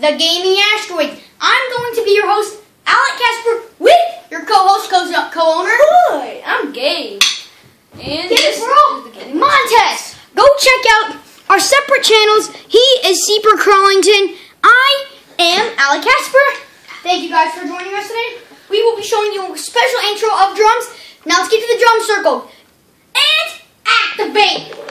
the Gaming Asteroids. I'm going to be your host, Alex Casper, with your co-host, co-owner. Hi, I'm Gabe. And this is Montez. Go check out our separate channels. He is Super Crawlington. I am Alex Casper. Thank you guys for joining us today. We will be showing you a special intro of drums. Now let's get to the drum circle. And activate.